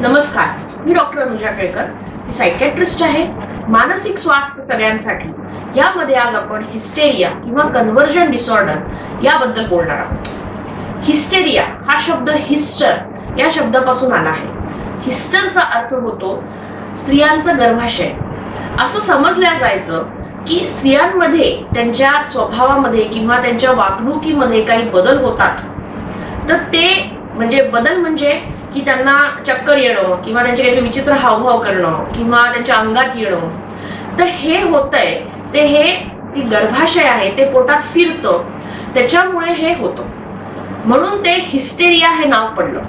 नमस्कार मी डॉक्टर अनुजा केळकर. मी सायकॅट्रिस्ट आहे. मानसिक स्वास्थ्य सगळ्यांसाठी. यामध्ये आज आपण हिस्टेरिया किंवा कन्व्हर्जन डिसऑर्डर याबद्दल बोलणार आहोत. हिस्टेरिया हा शब्द हिस्टर या शब्दापासून आला आहे. हिस्टरचा अर्थ होतो स्त्रियांचा गर्भाशय. असं समजल्या जायचं की स्त्रियांमध्ये त्यांच्या स्वभावामध्ये किंवा त्यांच्या वागणुकीमध्ये काही बदल होतात. तर ते म्हणजे बदल म्हणजे की त्यांना चक्कर येणं किंवा त्यांचे काहीतरी विचित्र हावभाव करणं किंवा त्यांच्या अंगात येणं. तर हे होतंय ते हे ती गर्भाशय आहे ते पोटात फिरतं. त्याच्यामुळे हे होतं. म्हणून ते हिस्टेरिया हे नाव पडलं.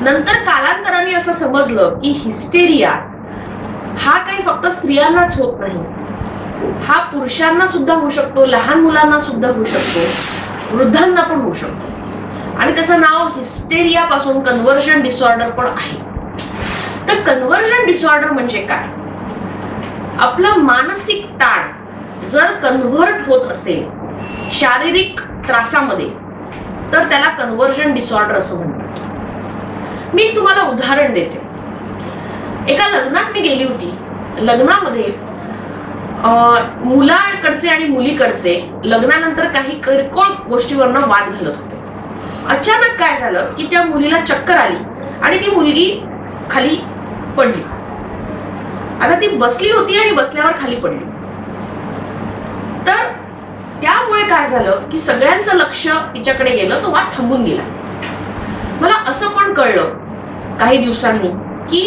नंतर कालांतराने असं समजलं की हिस्टेरिया हा काही फक्त स्त्रियांनाच होत नाही. हा पुरुषांना सुद्धा होऊ शकतो लहान मुलांना सुद्धा होऊ शकतो वृद्धांना पण होऊ शकतो. आणि त्याचं नाव हिस्टेरिया पासून कन्व्हर्जन डिसऑर्डर पण आहे. तर कन्व्हर्जन डिसऑर्डर म्हणजे काय? आपला मानसिक ताण जर कन्व्हर्ट होत असेल शारीरिक त्रासामध्ये तर त्याला कन्व्हर्जन डिसऑर्डर असं म्हणतात. मी तुम्हाला उदाहरण देते. एका लग्नात मी गेली होती. लग्नामध्ये मुलाकडचे आणि मुलीकडचे लग्नानंतर काही किरकोळ गोष्टीवरनं वाद घालत होते. अचानक काय झालं की त्या मुलीला चक्कर आली आणि ती मुलगी खाली पडली. आता ती बसली होती आणि बसल्यावर खाली पडली. तर त्यामुळे काय झालं की सगळ्यांचं लक्ष तिच्याकडे गेलं तो वाद थांबून गेला. मला असं पण कळलं काही दिवसांनी की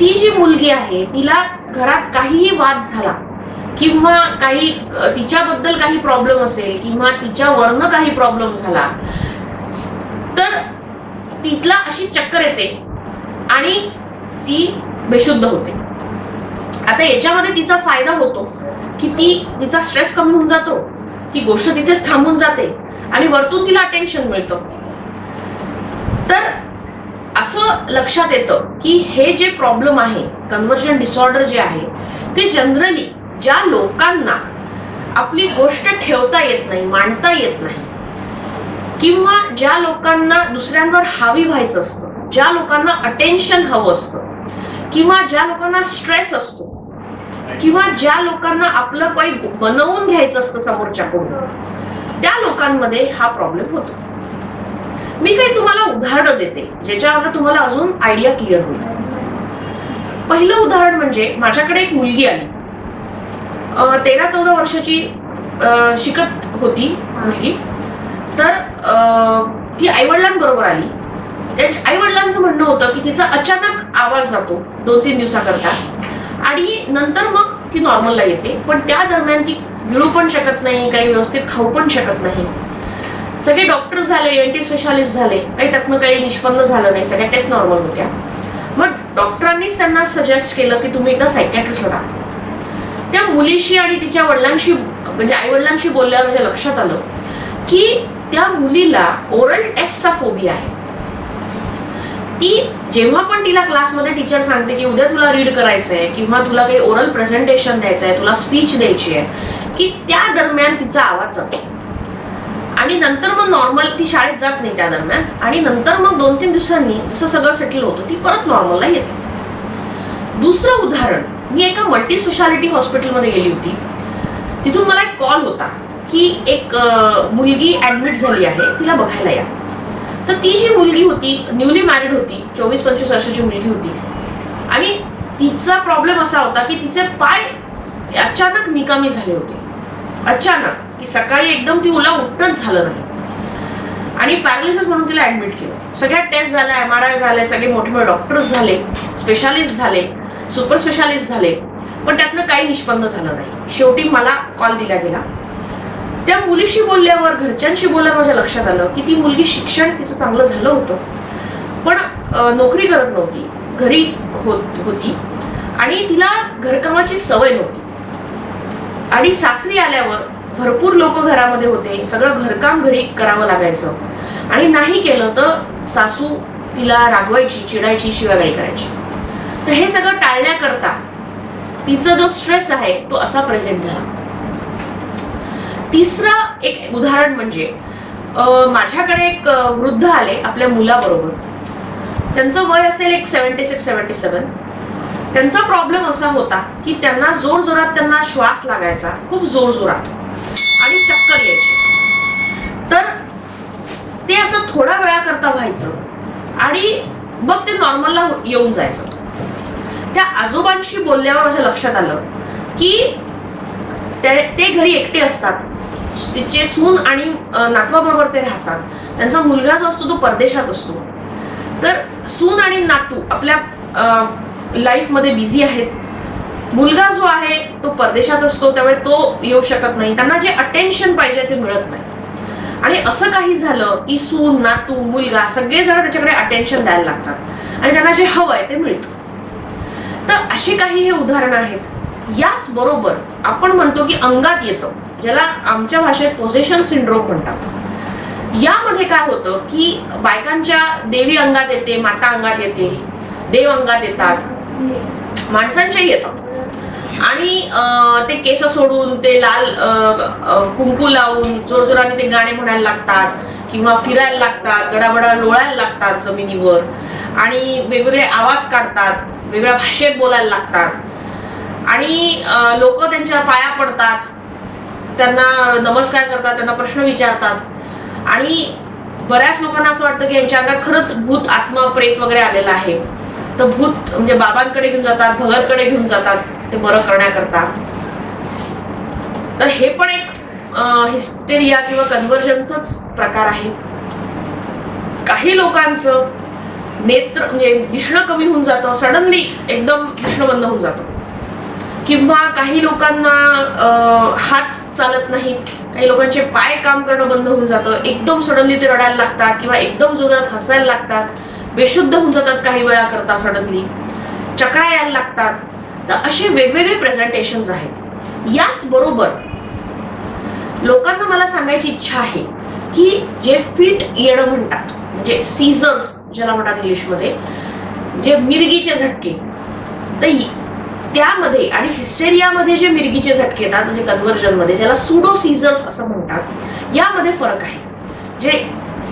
ती जी मुलगी आहे तिला घरात काहीही वाद झाला किंवा काही तिच्याबद्दल काही प्रॉब्लेम असेल किंवा तिच्यावरनं काही प्रॉब्लेम झाला तर तिथला अशी चक्कर येते आणि ती बेशुद्ध होते. आता याच्यामध्ये तिचा फायदा होतो की ती तिचा स्ट्रेस कमी होऊन जातो ती गोष्ट तिथेच थांबून जाते आणि वरतून तिला अटेन्शन मिळतं. तर असं लक्षात येतं की हे जे प्रॉब्लेम आहे कन्व्हर्जन डिसऑर्डर जे आहे ते जनरली ज्या लोकांना आपली गोष्ट ठेवता येत नाही मांडता येत नाही किंवा ज्या लोकांना दुसऱ्यांवर हावी व्हायचं असतं ज्या लोकांना अटेन्शन हवं असतं किंवा ज्या लोकांना स्ट्रेस असतो किंवा ज्या लोकांना आपलं काही बनवून घ्यायचं असतं समोरच्याकडून त्या लोकांमध्ये हा प्रॉब्लेम होतो. मी काही तुम्हाला उदाहरणं देते ज्याच्यावर तुम्हाला अजून आयडिया क्लिअर होईल. पहिलं उदाहरण म्हणजे माझ्याकडे एक मुलगी आली. तेरा चौदा वर्षाची शिकत होती मुलगी. तर ती आईवडिलांबरोबर आली. त्याच्या आईवडिलांचं म्हणणं होतं की तिचा अचानक आवाज जातो दोन तीन दिवसाकरता. आणि नंतर मग ती नॉर्मलला येते. पण त्या दरम्यान ती गिळू पण शकत नाही काही व्यवस्थित खाऊ पण शकत नाही. सगळे डॉक्टर झाले एंटी स्पेशालिस्ट झाले काही त्यातनं काही निष्पन्न झालं नाही सगळ्या टेस्ट नॉर्मल होत्या. मग डॉक्टरांनीच त्यांना सजेस्ट केलं की तुम्ही एकदा सायकॅट्रिस्टला दाखवा त्या मुलीशी आणि तिच्या वडिलांशी म्हणजे आई वडिलांशी बोलल्यावर म्हणजे लक्षात आलं की त्या मुलीला ओरल टेस्टचा फोबिया आहे. ती जेव्हा पण तिला क्लासमध्ये टीचर सांगते की उद्या तुला रीड करायचं आहे किंवा तुला काही ओरल प्रेझेंटेशन द्यायचं आहे तुला स्पीच द्यायची आहे की त्या दरम्यान तिचा आवाज जातो. आणि नंतर मग नॉर्मल ती शाळेत जात नाही त्या दरम्यान. आणि नंतर मग दोन तीन दिवसांनी जसं सगळं सेटल होतं ती परत नॉर्मलला येते. दुसरं उदाहरण मी एका मल्टी स्पेशालिटी हॉस्पिटलमध्ये गेली होती. तिथून मला एक कॉल होता. की एक मुलगी ऍडमिट झाली आहे तिला बघायला या. तर ती जी मुलगी होती न्यूली मॅरिड होती चोवीस पंचवीस वर्षाची मुलगी होती आणि तिचा प्रॉब्लेम असा होता की तिचे पाय अचानक निकामी झाले होते. अचानक की सकाळी एकदम ती उला उठणंच झालं नाही. आणि पॅरालिसिस म्हणून तिला ऍडमिट केलं. सगळ्या टेस्ट झाल्या एम आर आय झाले सगळे मोठे मोठे डॉक्टर्स झाले स्पेशालिस्ट झाले सुपर स्पेशालिस्ट झाले पण त्यातनं काही निष्पन्न झालं नाही. शेवटी मला कॉल दिला गेला. त्या मुलीशी बोलल्यावर घरच्यांशी बोलल्यावर माझ्या लक्षात आलं की ती मुलगी शिक्षण तिचं चांगलं झालं होतं. पण नोकरी करत नव्हती. घरी होत होती. आणि तिला घरकामाची सवय नव्हती. आणि सासरी आल्यावर भरपूर लोक घरामध्ये होते. सगळं घरकाम घरी करावं लागायचं. आणि नाही केलं तर सासू तिला रागवायची चिडायची शिवागाळी करायची. तर हे सगळं टाळण्याकरता तिचा जो स्ट्रेस आहे तो असा प्रेझेंट झाला. तिसरं एक उदाहरण म्हणजे माझ्याकडे एक वृद्ध आले आपल्या मुलाबरोबर. त्यांचं वय असेल एक सेव्हन्टी सिक्स सेवन्टी सेवन त्यांचा प्रॉब्लेम असा होता की त्यांना जोर जोरात त्यांना श्वास लागायचा खूप जोर जोरात आणि चक्कर यायची. तर ते असं थोडा वेळाकरता व्हायचं आणि मग ते नॉर्मलला येऊन जायचं. त्या आजोबांशी बोलल्यावर माझ्या लक्षात आलं की ते घरी एकटे असतात. तिचे सून आणि नातवाबरोबर ते राहतात. त्यांचा मुलगा जो असतो तो परदेशात असतो. तर सून आणि नातू आपल्या लाईफमध्ये बिझी आहेत. मुलगा जो आहे तो परदेशात असतो त्यामुळे तो येऊ शकत नाही. त्यांना जे अटेन्शन पाहिजे ते मिळत नाही. आणि असं काही झालं की सून नातू मुलगा सगळेजण त्याच्याकडे अटेन्शन द्यायला लागतात. आणि त्यांना जे हवं आहे ते मिळतं. तर अशी काही हे उदाहरणं आहेत. याच बरोबर आपण म्हणतो की अंगात येतं. ज्याला आमच्या भाषेत पोझिशन सिंड्रोम म्हणतात. यामध्ये काय होतं की बायकांच्या देवी अंगात येते माता अंगात येते देव अंगात येतात माणसांच्याही येतात. आणि ते केस सोडून ते लाल कुंकू लावून जोरजोराने ते गाणे म्हणायला लागतात किंवा फिरायला लागतात गडाबडा लोळायला लागतात जमिनीवर. आणि वेगवेगळे आवाज काढतात वेगळ्या भाषेत बोलायला लागतात. आणि लोक त्यांच्या पाया पडतात. त्यांना नमस्कार करतात त्यांना प्रश्न विचारतात. आणि बऱ्याच लोकांना असं वाटतं की यांच्या अंगात खरंच भूत आत्मा प्रेत वगैरे आलेला आहे. तर भूत म्हणजे बाबांकडे घेऊन जातात भगतकडे घेऊन जातात ते बरं करण्याकरता. तर हे पण एक हिस्टेरिया किंवा कन्व्हर्जनचाच प्रकार आहे. काही लोकांचं नेत्र म्हणजे दिसणं कमी होऊन जातं सडनली एकदम दिसणं बंद होऊन जातं. किंवा काही लोकांना हात चालत नाहीत. काही लोकांचे पाय काम करणं बंद होऊन जातं. एकदम सडनली ते रडायला लागतात किंवा एकदम जोरात हसायला लागतात. बेशुद्ध होऊन जातात काही वेळा करता सडनली चक्रा यायला लागतात. तर असे वेगवेगळे प्रेझेंटेशन आहेत. याच बरोबर लोकांना मला सांगायची इच्छा आहे की जे फिट येणं म्हणतात म्हणजे सीझर्स ज्याला म्हणतात इंग्लिशमध्ये जे मिरगीचे झटके तर त्यामध्ये आणि हिस्टेरियामध्ये जे मिरगीचे झटके येतात म्हणजे कन्व्हर्जनमध्ये ज्याला सुडो सीझर्स असं म्हणतात यामध्ये फरक आहे. जे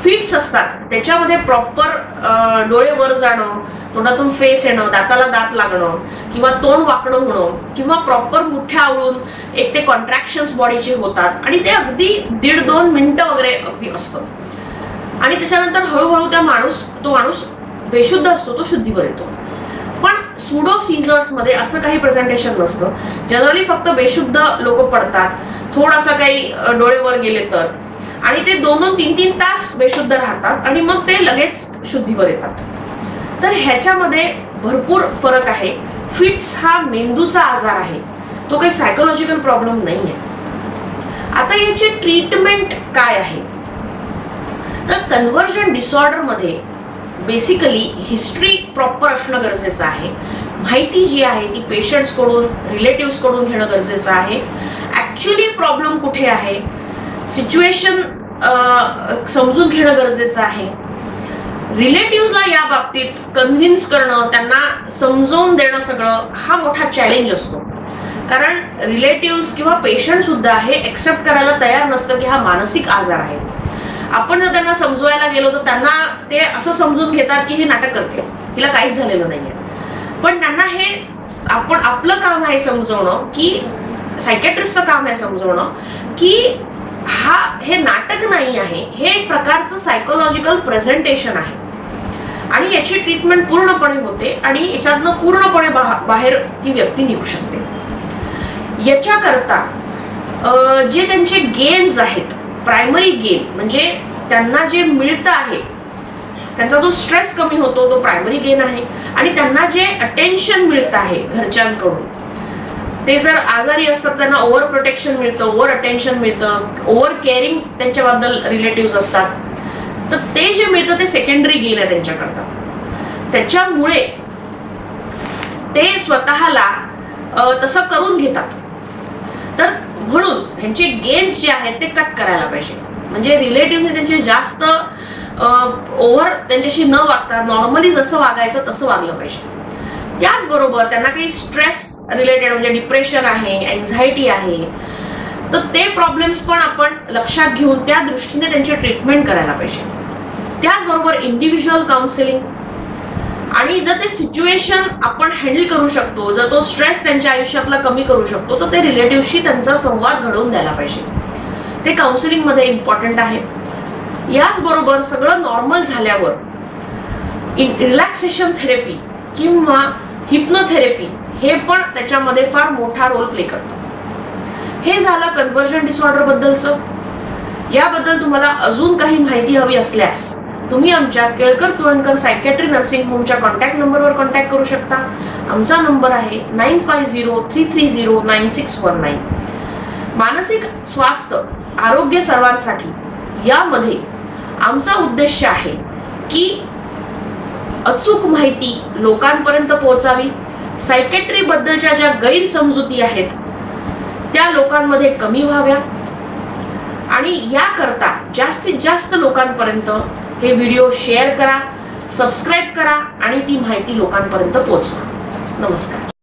फिट्स असतात त्याच्यामध्ये प्रॉपर डोळे वर जाणं तोंडातून फेस येणं दाताला दात लागणं किंवा तोंड वाकडं होणं किंवा प्रॉपर मुठ्या आवळून एक ते कॉन्ट्रॅक्शन बॉडीचे होतात आणि ते अगदी दीड दोन मिनटं वगैरे अगदी असतं. आणि त्याच्यानंतर हळूहळू त्या माणूस तो माणूस बेशुद्ध असतो तो शुद्धीवर येतो. सुडो मध्ये असं काही प्रेझेंटेशन नसतं. जनरली फक्त बेशुद्ध लोक पडतात. थोडासा काही डोळे वर गेले तर. आणि ते दोन दोन तीन तीन तास बेशुद्ध राहतात आणि मग ते लगेच शुद्धीवर येतात. तर ह्याच्यामध्ये भरपूर फरक आहे. फिट्स हा मेंदूचा आजार आहे. तो काही सायकोलॉजिकल प्रॉब्लेम नाही आहे आता याची ट्रीटमेंट काय आहे? तर कन्व्हर्जन डिसऑर्डरमध्ये बेसिकली हिस्ट्री प्रॉपर असणं गरजेचं आहे. माहिती जी आहे ती पेशंट्सकडून रिलेटिव्सकडून घेणं गरजेचं आहे. ॲक्च्युली प्रॉब्लेम कुठे आहे? सिच्युएशन समजून घेणं गरजेचं आहे. रिलेटिव्हला या बाबतीत कन्व्हिन्स करणं त्यांना समजवून देणं सगळं हा मोठा चॅलेंज असतो. कारण रिलेटिव्ह किंवा पेशंट सुद्धा हे एक्सेप्ट करायला तयार नसतं की हा मानसिक आजार आहे. आपण जर त्यांना समजवायला गेलो तर त्यांना ते असं समजून घेतात की हे नाटक करते हिला काहीच झालेलं नाहीये. पण त्यांना हे आपण आपलं काम आहे समजवणं की सायकॅट्रिस्टचं काम आहे समजवणं की हा हे नाटक नाही आहे हे एक प्रकारचं सायकोलॉजिकल प्रेझेंटेशन आहे. आणि याची ट्रीटमेंट पूर्णपणे होते आणि याच्यातनं पूर्णपणे बाहेर ती व्यक्ती निघू शकते. याच्याकरता जे त्यांचे गेन्स आहेत प्रायमरी गेन म्हणजे त्यांना जे मिळतं आहे त्यांचा जो स्ट्रेस कमी होतो तो प्रायमरी गेन आहे. आणि त्यांना जे अटेन्शन मिळतं आहे घरच्यांकडून ते जर आजारी असतात त्यांना ओव्हर प्रोटेक्शन मिळतं ओव्हर अटेन्शन मिळतं ओव्हर केअरिंग त्यांच्याबद्दल रिलेटिव्ह असतात. तर ते जे मिळतं ते सेकंडरी गेन आहे त्यांच्याकरता. त्याच्यामुळे ते स्वतःला तसं करून घेतात. तर म्हणून ह्यांचे गेन्स जे आहेत ते कट करायला पाहिजे. म्हणजे रिलेटिव्हली त्यांचे जास्त ओव्हर त्यांच्याशी न वागता नॉर्मली जसं वागायचं तसं वागलं पाहिजे. त्याचबरोबर त्यांना काही स्ट्रेस रिलेटेड म्हणजे डिप्रेशन आहे एन्झायटी आहे तर ते प्रॉब्लेम्स पण आपण लक्षात घेऊन त्या दृष्टीने त्यांची ट्रीटमेंट करायला पाहिजे. त्याचबरोबर इंडिव्हिज्युअल काउन्सिलिंग आणि जर ते सिच्युएशन आपण हँडल करू शकतो जर तो स्ट्रेस त्यांच्या आयुष्यातला कमी करू शकतो तर ते रिलेटिव्हशी त्यांचा संवाद घडवून द्यायला पाहिजे. ते काउन्सिलिंगमध्ये इम्पॉर्टंट आहे. याचबरोबर सगळं नॉर्मल झाल्यावर रिलॅक्सेशन थेरपी किंवा हिप्नोथेरपी हे पण त्याच्यामध्ये फार मोठा रोल प्ले करतं. हे झालं कन्व्हर्जन डिसऑर्डर बद्दलचं. याबद्दल तुम्हाला अजून काही माहिती हवी असल्यास तुम्ही आमच्या केळकर तुळणकर सायकॅट्री नर्सिंग होमच्या कॉन्टॅक्ट नंबरवर कॉन्टॅक्ट करू शकता. आमचा नंबर आहे nine five zero three three zero nine six one nine मानसिक स्वास्थ्य आरोग्य सर्वांसाठी यामध्ये आमचा उद्देश आहे की अचूक माहिती लोकांपर्यंत पोहोचावी. सायकेट्रीबद्दलच्या ज्या गैरसमजुती आहेत त्या लोकांमध्ये कमी व्हाव्या आणि याकरता जास्तीत जास्त लोकांपर्यंत हे व्हिडिओ शेअर करा सबस्क्राईब करा आणि ती माहिती लोकांपर्यंत पोहोचवा. नमस्कार.